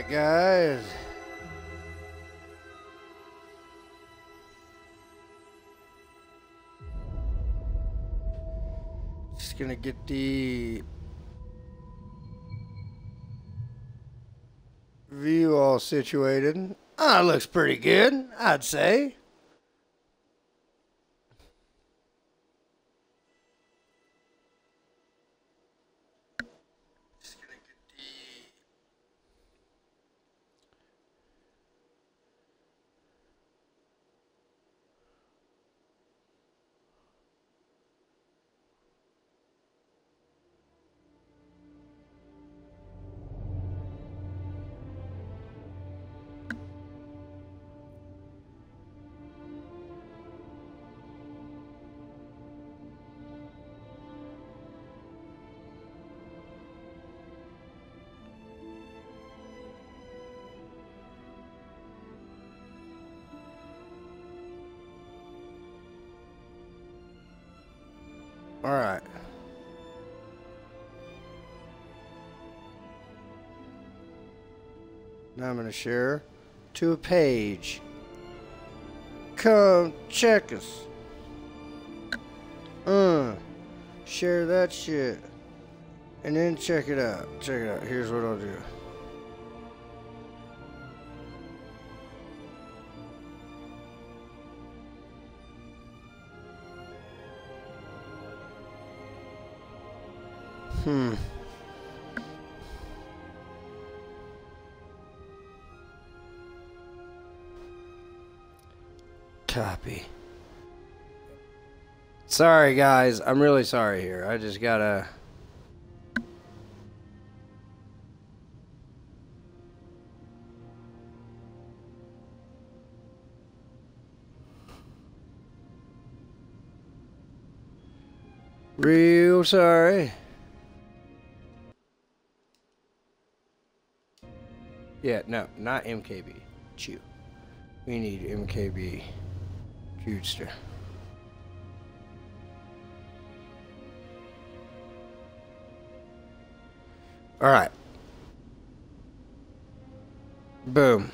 Right, guys. Just gonna get the view all situated. Ah, looks pretty good, I'd say. Now I'm going to share to a page. Come check us. Uh, share that shit. And then check it out. Check it out. Here's what I'll do. Hmm. Copy. Sorry, guys. I'm really sorry here. I just gotta. Real sorry. Yeah, no, not MKB. Chew. We need MKB. Cutester. Alright. Boom.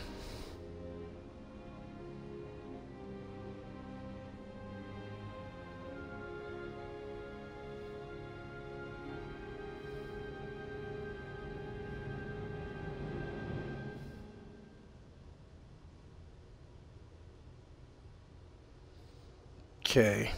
Okay.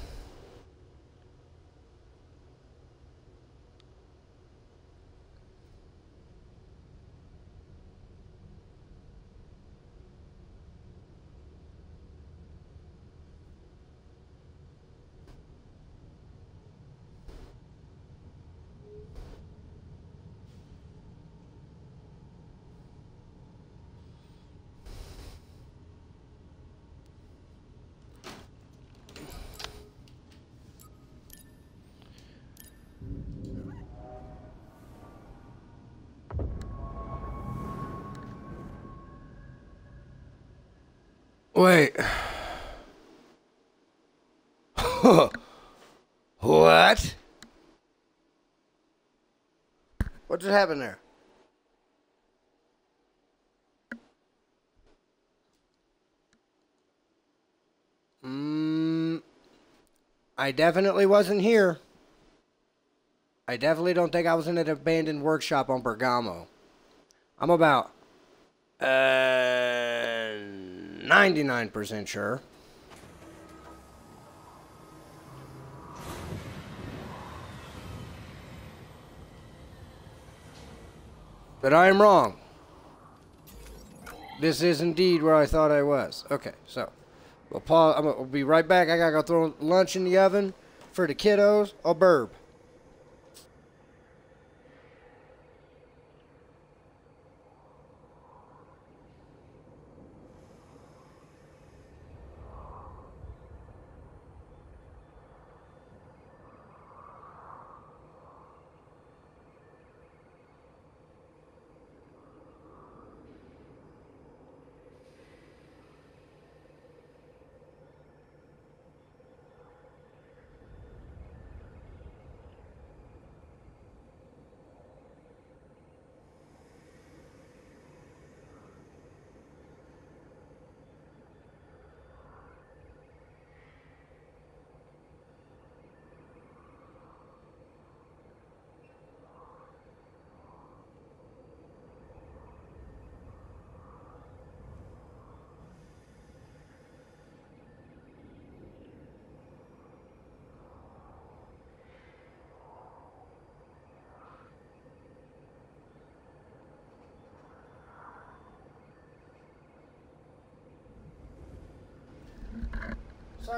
Wait. what? What just happened there? Mm, I definitely wasn't here. I definitely don't think I was in an abandoned workshop on Bogano. I'm about uh 99% sure. But I am wrong. This is indeed where I thought I was. Okay, so we'll pause. I'm, we'll be right back. I gotta go throw lunch in the oven for the kiddos. A burb.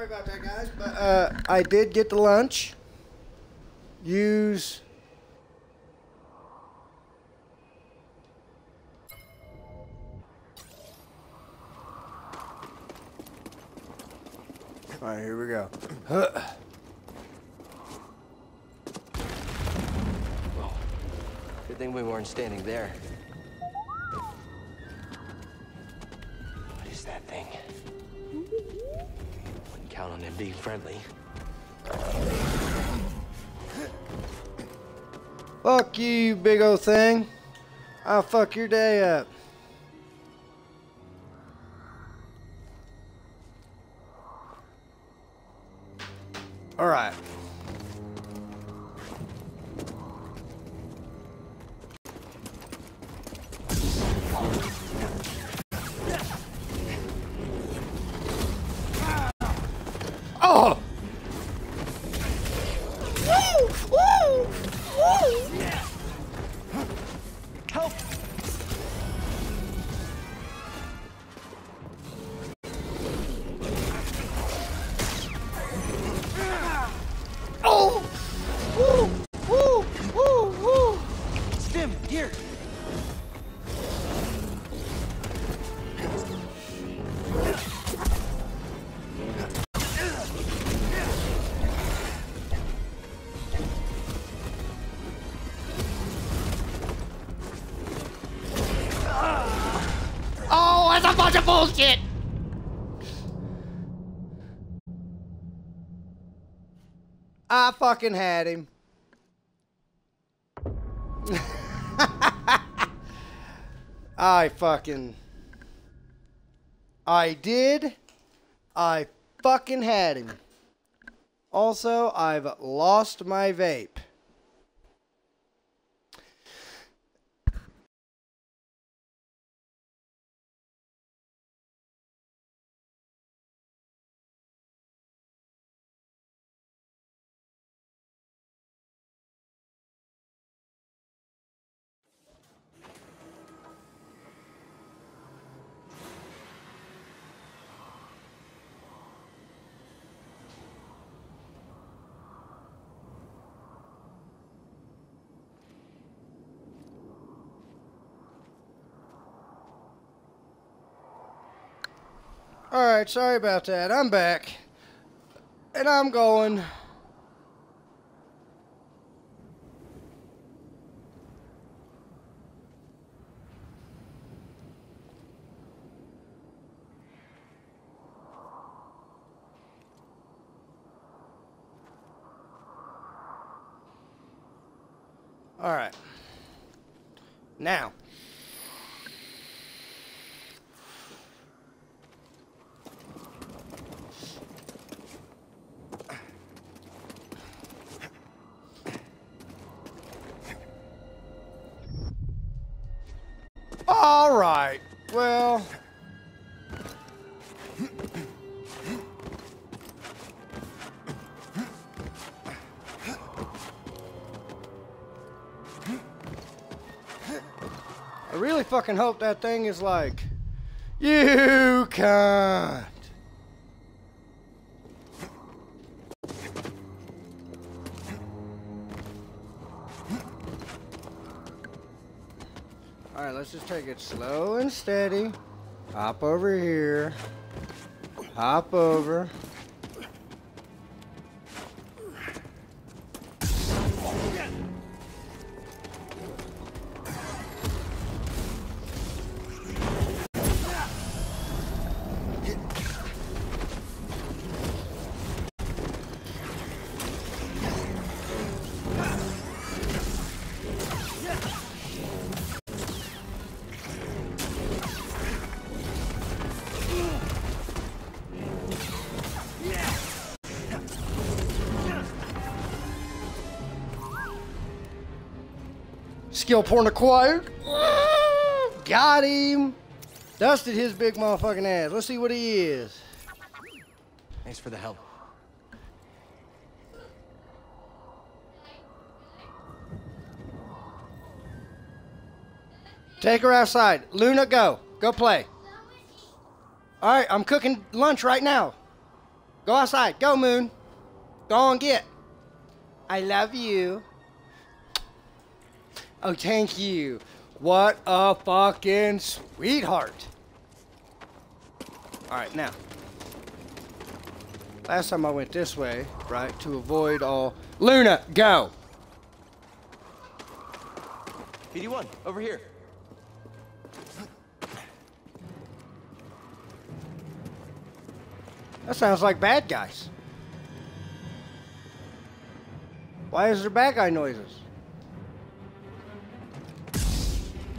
Sorry about that, guys. But uh, I did get the lunch. Use. All right, here we go. Huh. Good thing we weren't standing there. It being friendly. Fuck you, you big old thing. I'll fuck your day up. I fucking had him. I fucking. I did. I fucking had him. Also, I've lost my vape. Sorry about that. I'm back. And I'm going. Alright. Now. All right. Well. I really fucking hope that thing is like, you can't. Let's just take it slow and steady. Hop over here. Hop over. Skill point acquired. Got him. Dusted his big motherfucking ass. Let's see what he is. Thanks for the help. Take her outside. Luna, go. Go play. All right, I'm cooking lunch right now. Go outside. Go, Moon. Go on, get. I love you. Oh, thank you. What a fucking sweetheart. All right, now. Last time I went this way, right, to avoid all... Luna, go! BD1, over here. That sounds like bad guys. Why is there bad guy noises?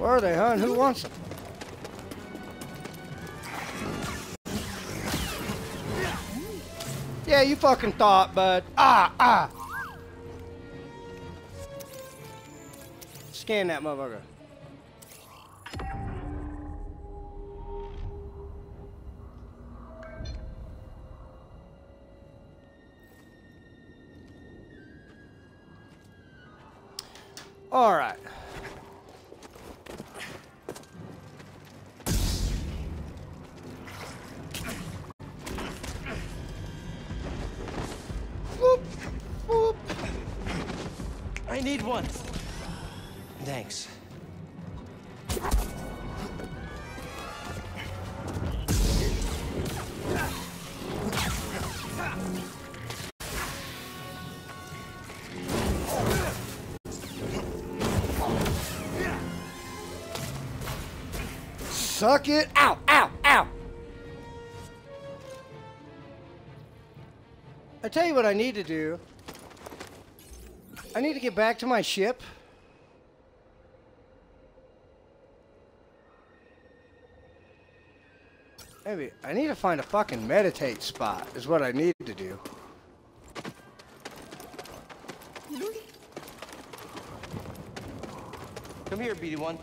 Where are they, huh? And who wants them? Yeah, you fucking thought, bud. Ah, ah. Scan that motherfucker. All right. I need one. Thanks. Suck it. Ow, ow, ow. I tell you what I need to do. I need to get back to my ship. Maybe I need to find a fucking meditate spot is what I need to do. Come here, BD1.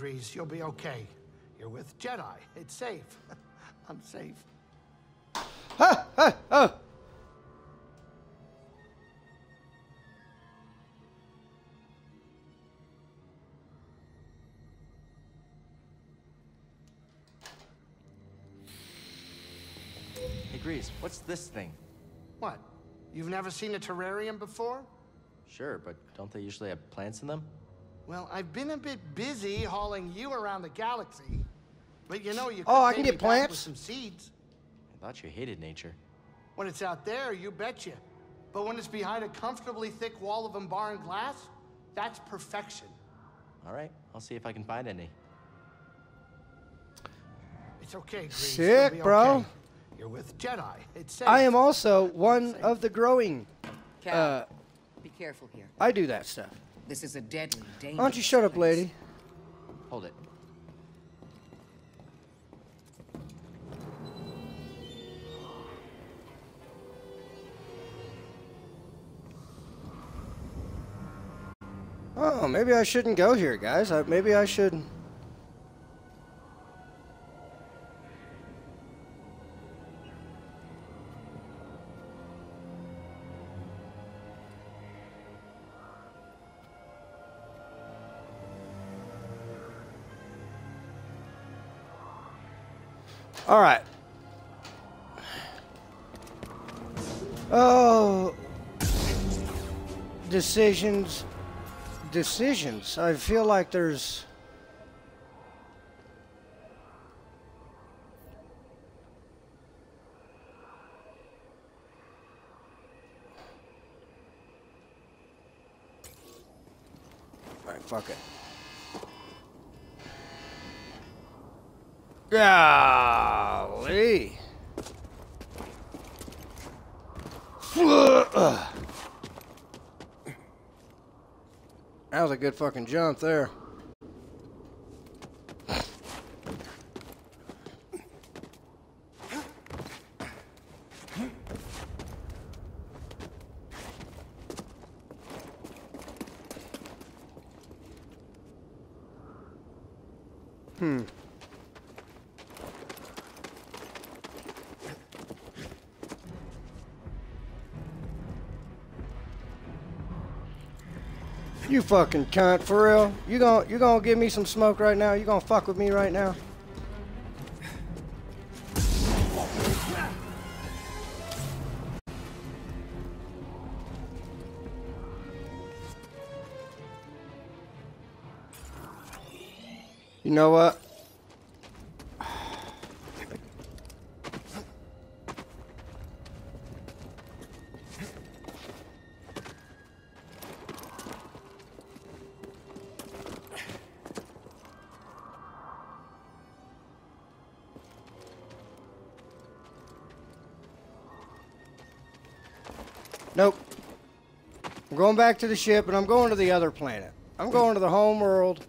Greez. You'll be okay. You're with Jedi. It's safe. I'm safe. Huh, huh, oh. Hey, Greez, what's this thing? What? You've never seen a terrarium before? Sure, but don't they usually have plants in them? Well, I've been a bit busy hauling you around the galaxy. But you know, you Oh, I can get me back plants? with some seeds. I thought you hated nature. When it's out there, you betcha. But when it's behind a comfortably thick wall of embarring glass, that's perfection. All right, I'll see if I can find any. It's okay, Greez. Sick, You'll bro. okay. You're with Jedi. It's safe. I am also one of the growing. Cal, Uh, be careful here. I do that stuff. This is a deadly, dangerous Why don't you shut up, place. lady? Hold it. Oh, maybe I shouldn't go here, guys. I, maybe I should. All right. Oh, decisions decisions. I feel like there's. Alright, fuck it. Golly. That was a good fucking jump there. Fucking cunt, for real? You gon' you gonna give me some smoke right now? You gonna fuck with me right now? You know what? Back to the ship and I'm going to the other planet. I'm going to the home world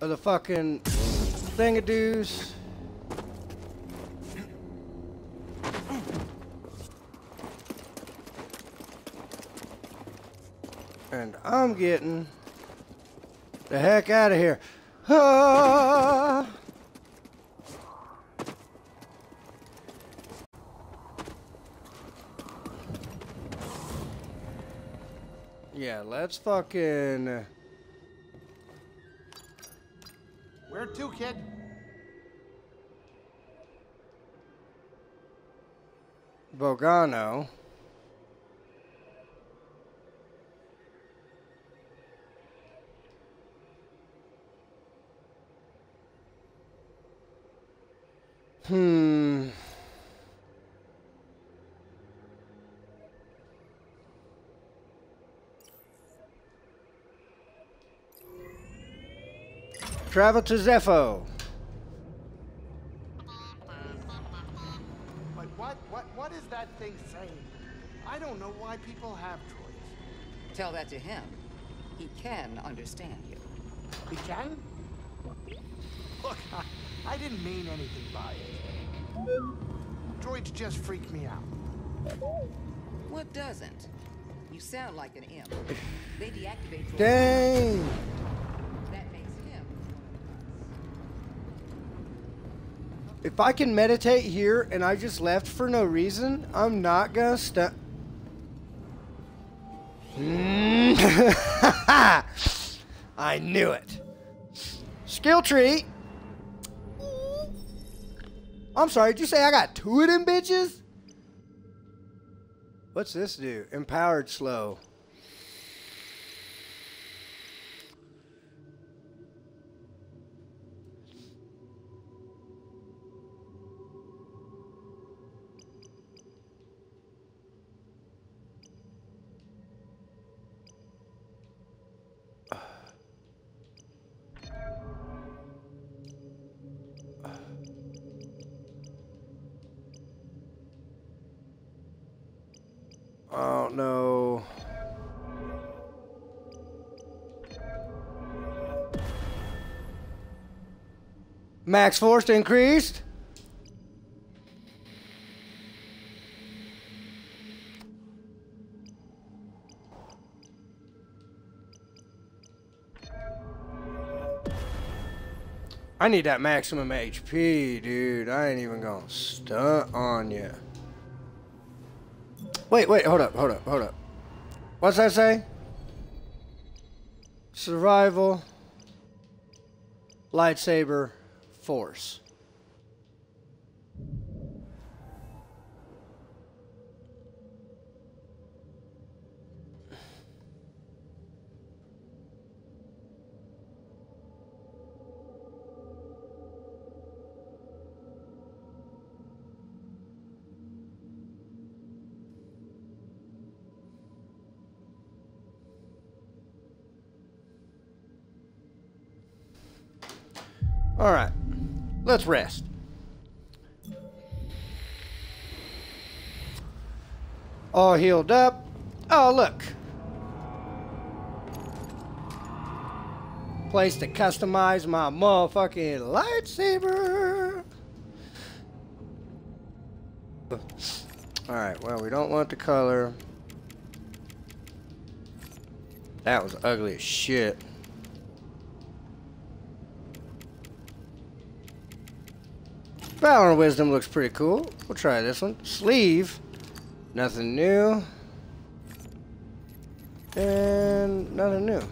of the fucking thingadoos. And I'm getting the heck out of here. Ah! Yeah, let's fucking. Where to, kid? Bogano. Hmm. Travel to Zeffo. But what, what, what is that thing saying? I don't know why people have droids. Tell that to him. He can understand you. He can? Look, I, I didn't mean anything by it. Droids just freak me out. What doesn't? You sound like an imp. They deactivate droids. Dang. That makes him. If I can meditate here and I just left for no reason, I'm not gonna stop. I knew it. Skill tree. I'm sorry, did you say I got two of them bitches? What's this do? Empowered slow. Max force increased. I need that maximum HP, dude. I ain't even gonna stunt on you. Wait, wait, hold up, hold up, hold up. What's that say? Survival, lightsaber, force. All right, let's rest. All healed up. Oh, look. Place to customize my motherfucking lightsaber. All right, well, we don't want the color. That was ugly as shit. Valor Wisdom looks pretty cool. We'll try this one. Sleeve. Nothing new. And nothing new.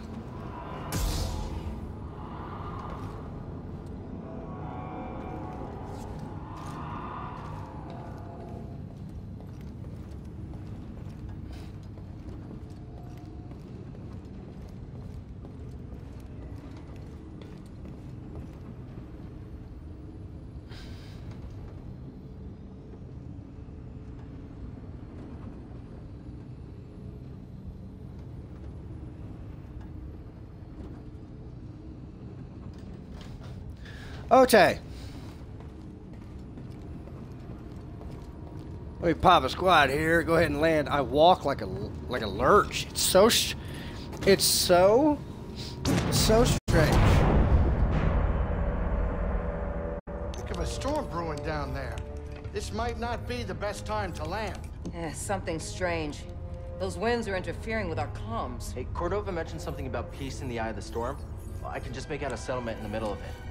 Okay. Let me pop a squad here. Go ahead and land. I walk like a like a lurch. It's so sh it's so so strange. Think of a storm brewing down there. This might not be the best time to land. Eh, something strange. Those winds are interfering with our comms. Hey, Cordova mentioned something about peace in the eye of the storm. Well, I can just make out a settlement in the middle of it.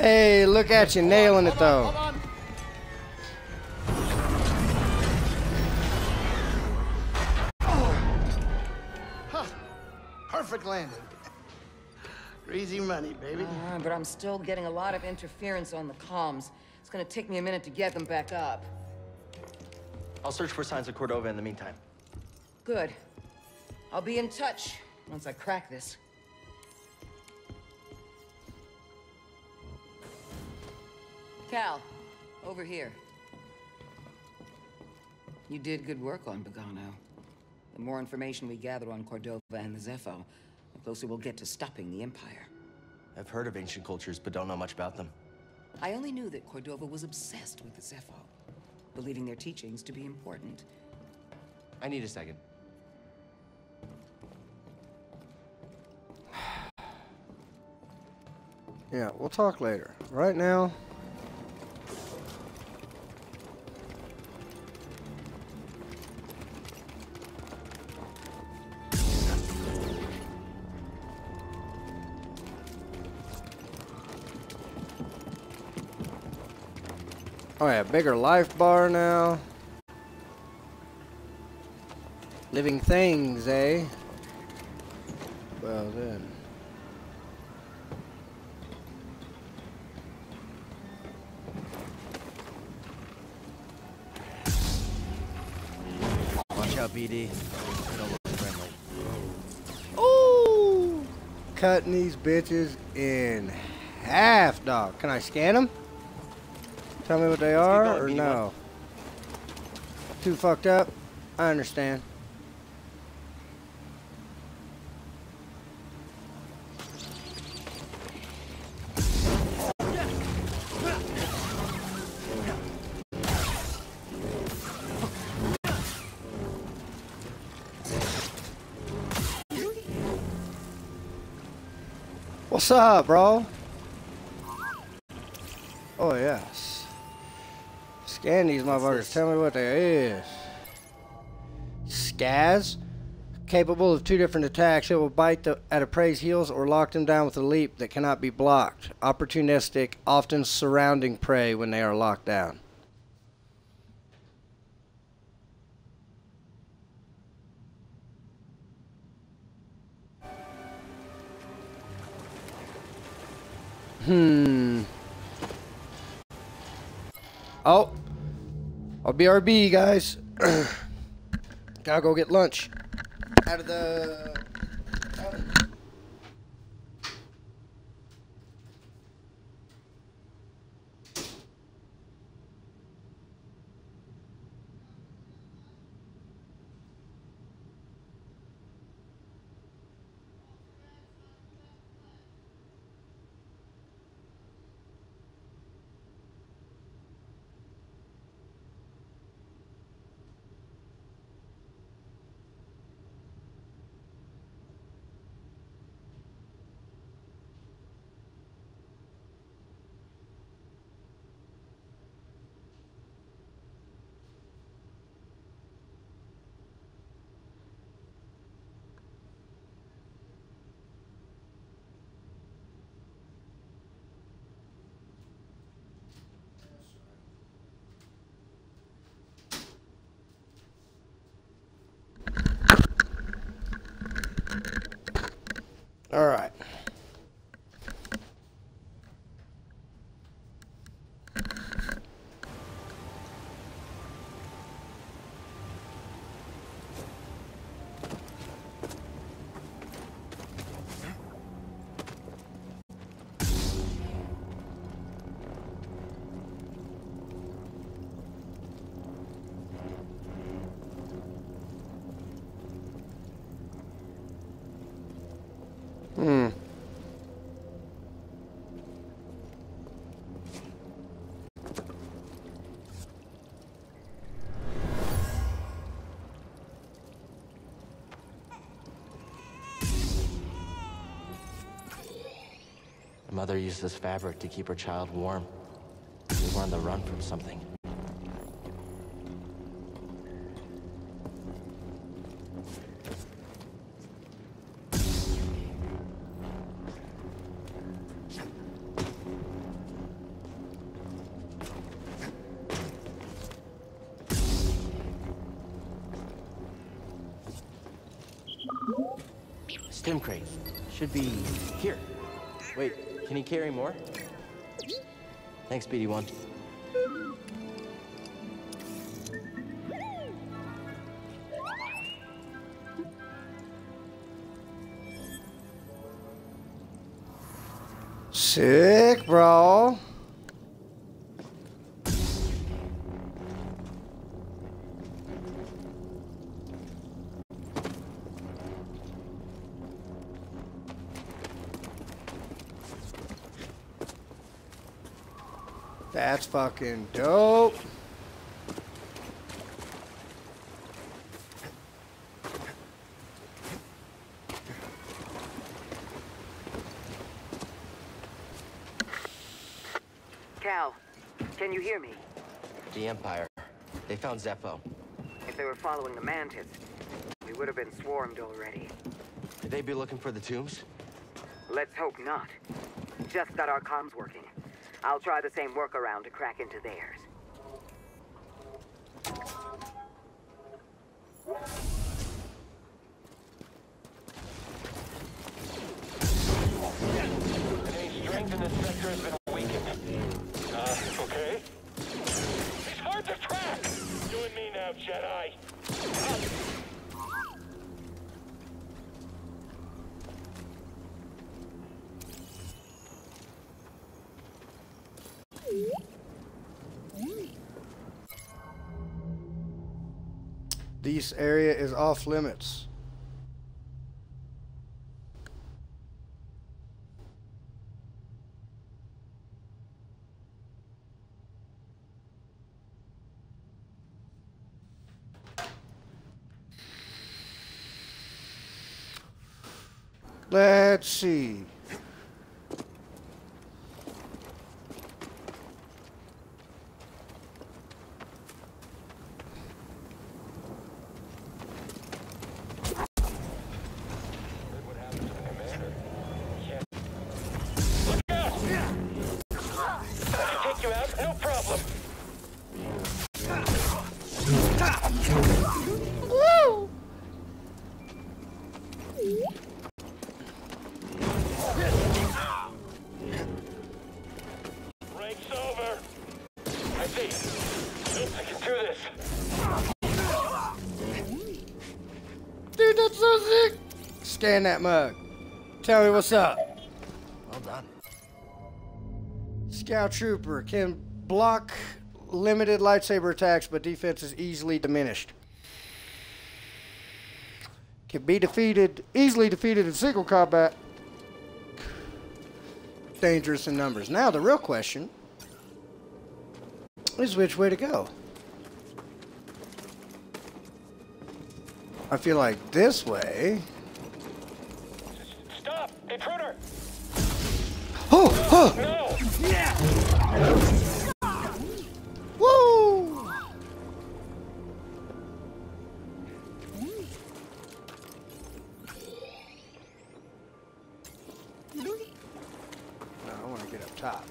Hey, look at you nailing it though. on. Perfect landing. Greasy money, baby. Uh, but I'm still getting a lot of interference on the comms. It's gonna take me a minute to get them back up. I'll search for signs of Cordova in the meantime. Good. I'll be in touch once I crack this. Cal, over here. You did good work on Bogano. The more information we gather on Cordova and the Zeffo, the closer we'll get to stopping the Empire. I've heard of ancient cultures, but don't know much about them. I only knew that Cordova was obsessed with the Zeffo, believing their teachings to be important. I need a second. Yeah, we'll talk later. Right now, Oh yeah, bigger life bar now. Living things, eh? Well then. Watch out, BD. They don't look friendly. Ooh! Cutting these bitches in half, dog. Can I scan them? Tell me what they are, going, or BD1. no? Too fucked up? I understand. What's up, bro? Scan these motherfuckers. Tell me what they is. Scazz. Capable of two different attacks. It will bite the, at a prey's heels or lock them down with a leap that cannot be blocked. Opportunistic, often surrounding prey when they are locked down. Hmm. Oh. I'll BRB, guys. Gotta go get lunch. Out of the. All right. Mother used this fabric to keep her child warm. We were on the run from something. Stim crate. Should be here. Wait, can he carry more? Thanks, BD1. That's fucking dope. Cal, can you hear me? The Empire. They found Zeffo. If they were following the Mantis, we would have been swarmed already. Could they be looking for the tombs? Let's hope not. Just got our comms working. I'll try the same workaround to crack into theirs. Area is off limits. Let's see. Scan that mug. Tell me what's up. Well done. Scout Trooper can block limited lightsaber attacks, but defense is easily diminished. Can be defeated, easily defeated in single combat. Dangerous in numbers. Now, the real question is which way to go. I feel like this way. No, I want to get up top.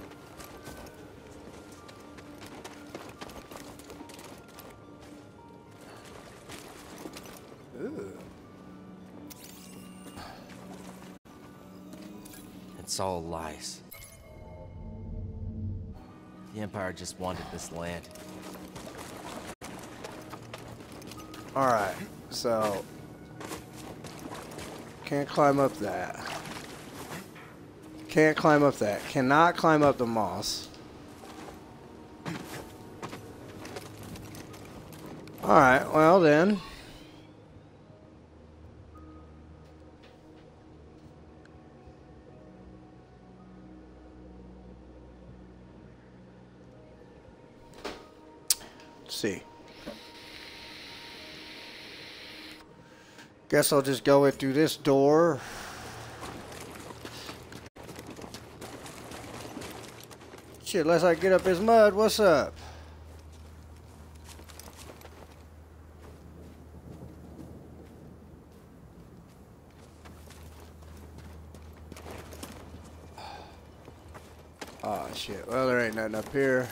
It's all lies. The Empire just wanted this land. Alright, so. Can't climb up that. Can't climb up that. Cannot climb up the moss. Alright, well then. Guess I'll just go in through this door. Shit, unless I get up his mud, what's up? Oh shit, well there ain't nothing up here.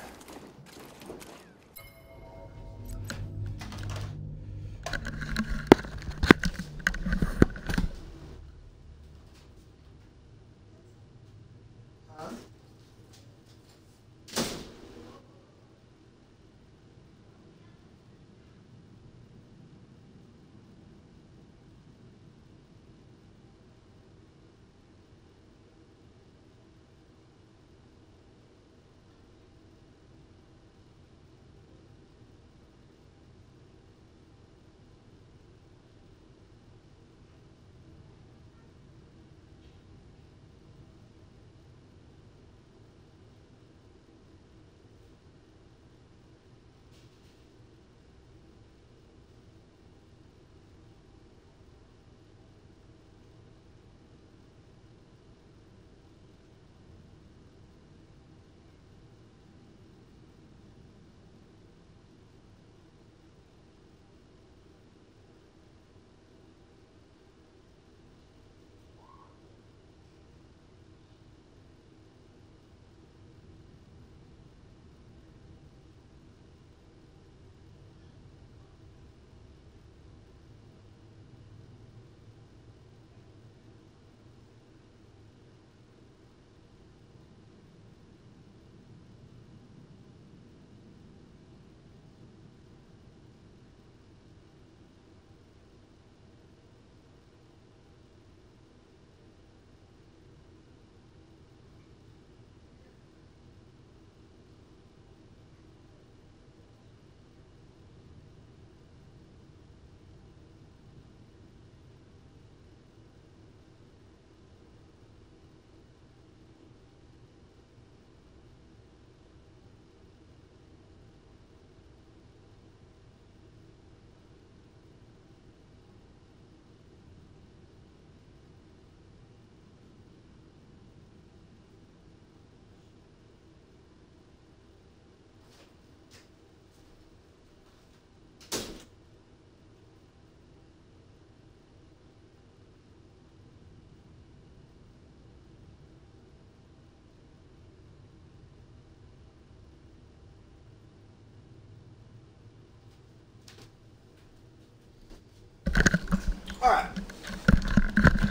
Alright.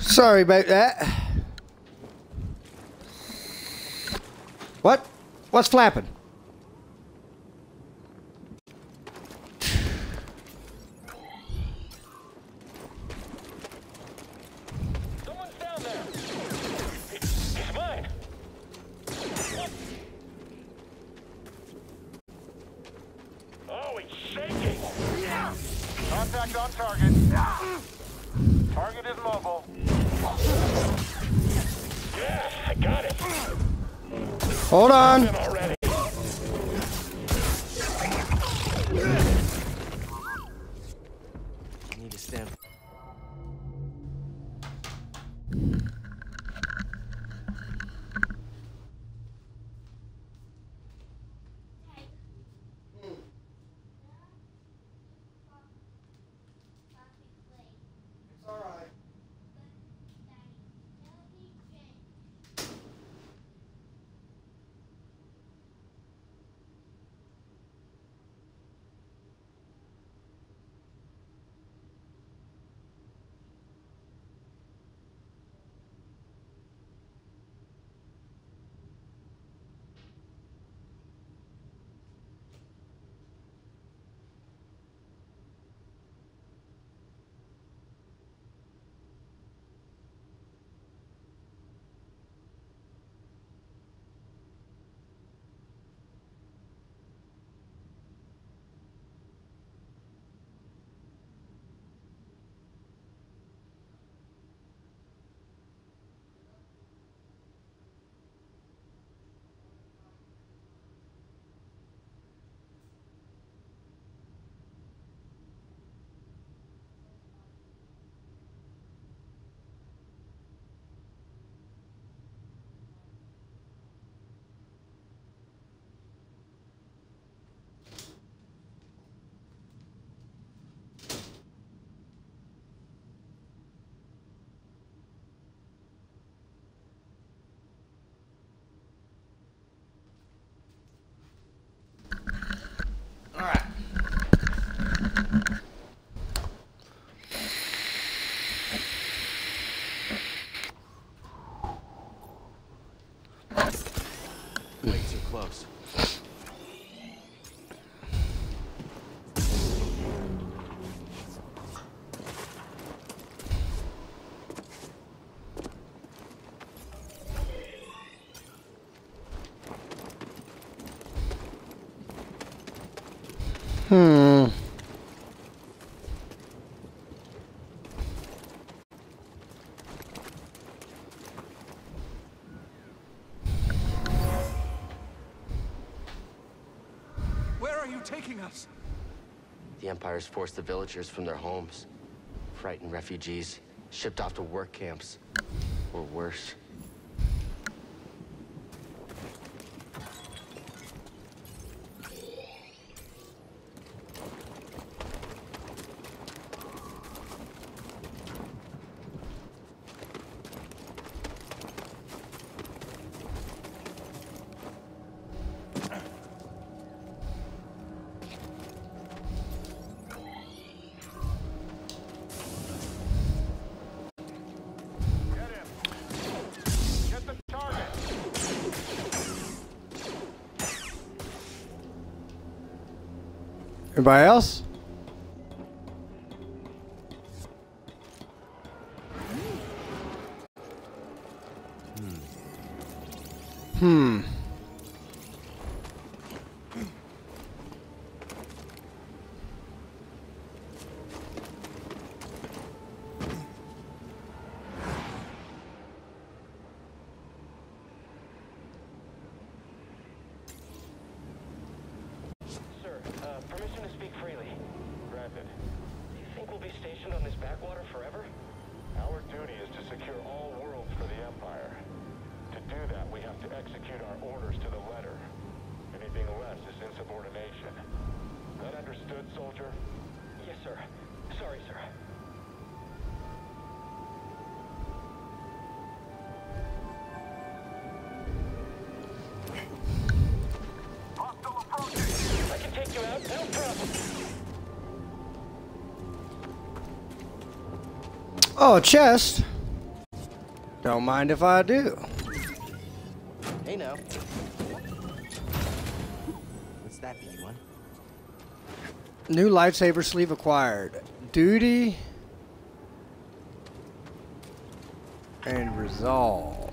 Sorry about that. What? What's flapping? Way too close. Taking us? The Empire's forced the villagers from their homes, frightened refugees, shipped off to work camps, or worse. Anybody else? Oh, a chest. Don't mind if I do. Hey now. What's that, BD1? New lightsaber sleeve acquired. Duty and resolve.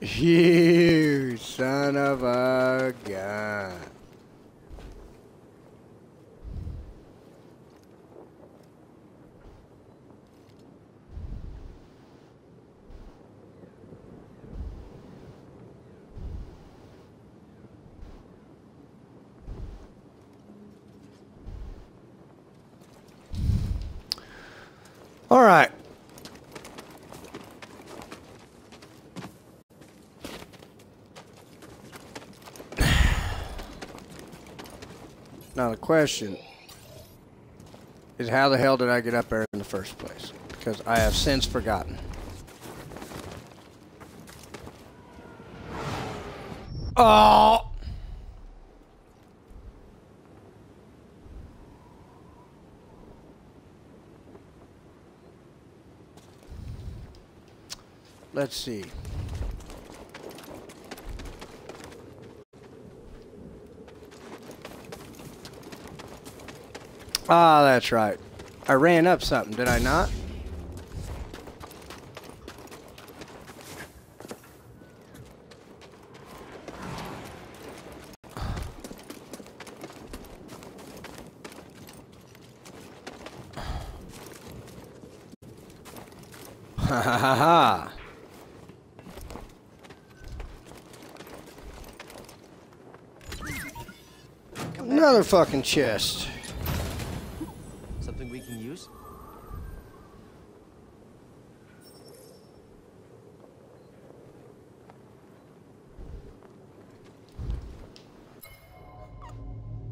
You son of a gun. All right. Now the question is how the hell did I get up there in the first place? Because I have since forgotten. Oh! Let's see. Ah, that's right. I ran up something, did I not? Ha ha ha ha. Another fucking chest. Something we can use?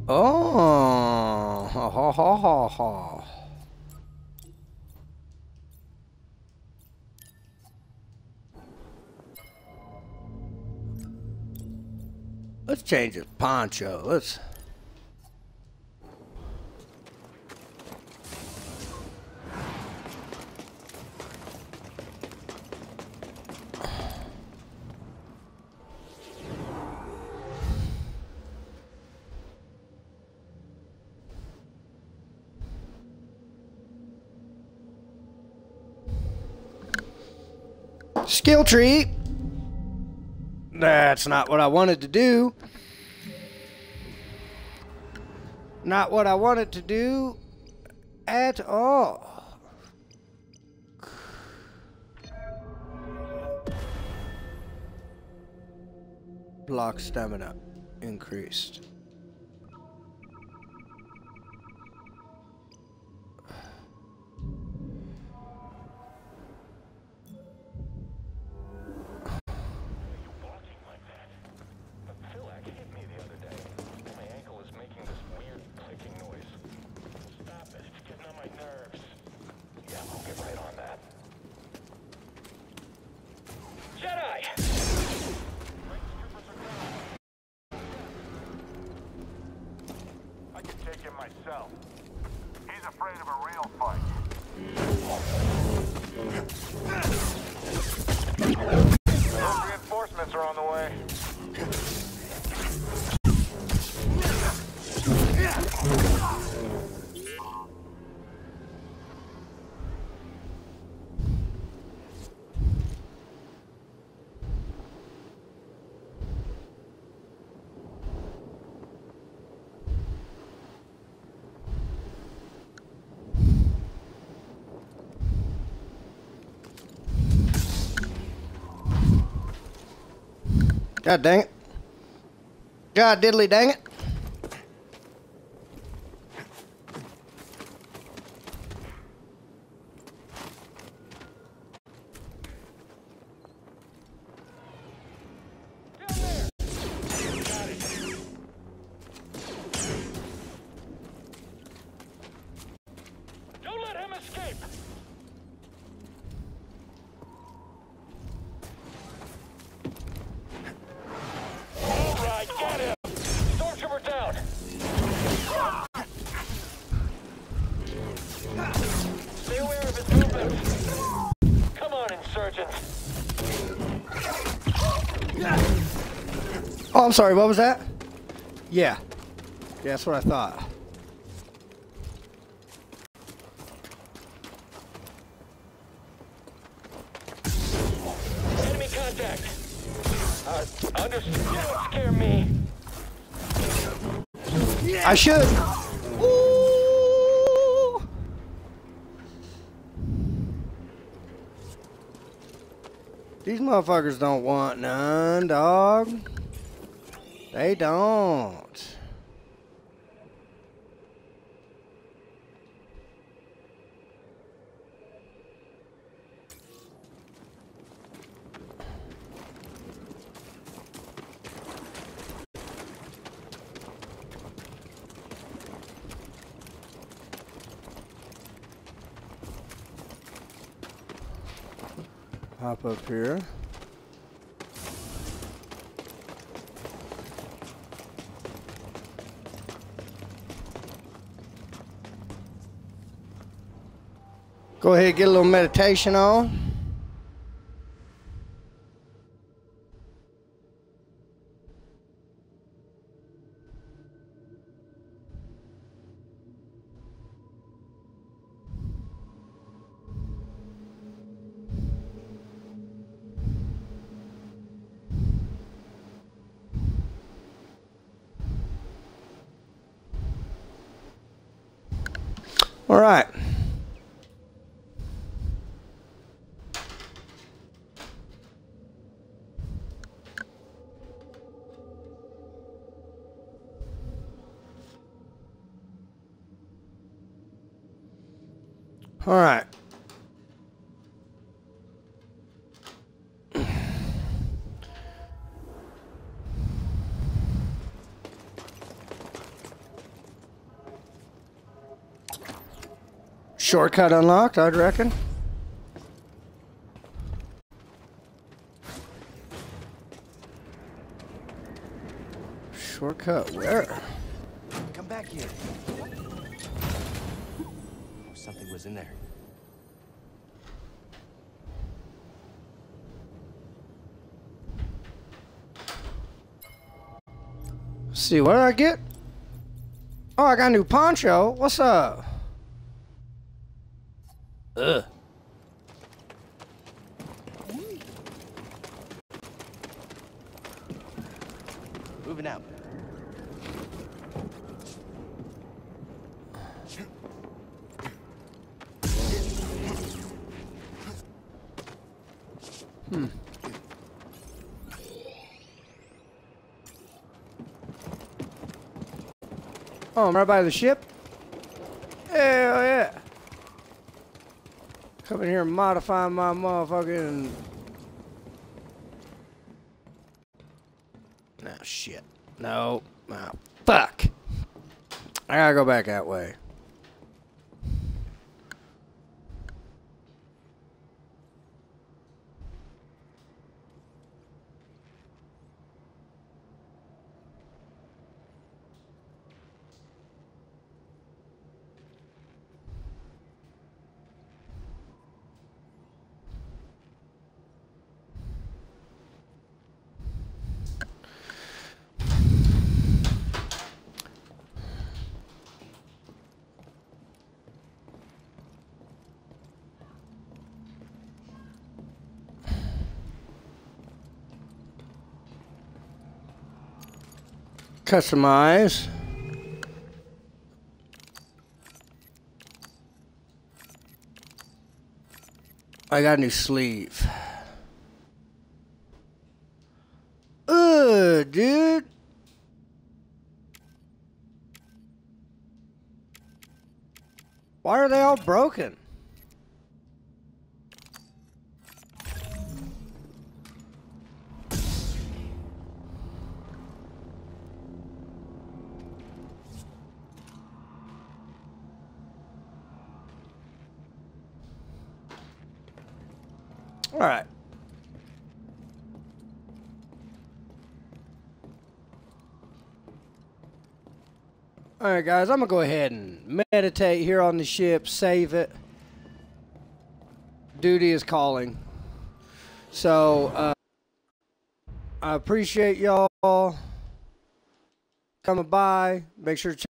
Oh, ha ha ha ha ha. Let's change his poncho. Let's. Tree. That's not what I wanted to do. Not what I wanted to do. at all. Block stamina increased. Reinforcements are on the way. God dang it. God diddly dang it. Sorry. What was that? Yeah. Yeah, that's what I thought. Enemy contact. Uh, understood. You don't scare me. I should. Ooh. These motherfuckers don't want none, dog. They don't. Hop up here. Go ahead, get a little meditation on. All right. All right. Shortcut unlocked, I'd reckon. Shortcut where? See, what did I get? Oh, I got a new poncho. What's up? Ugh. Moving out. Hmm. I'm right by the ship? Hell yeah. Come in here and modify my motherfucking... No, shit. No. Oh, fuck. I gotta go back that way. Customize. I got a new sleeve. Ugh, dude. Why are they all broken? Right, guys, I'm going to go ahead and meditate here on the ship, save it. Duty is calling. So, uh, I appreciate y'all coming by. Make sure to check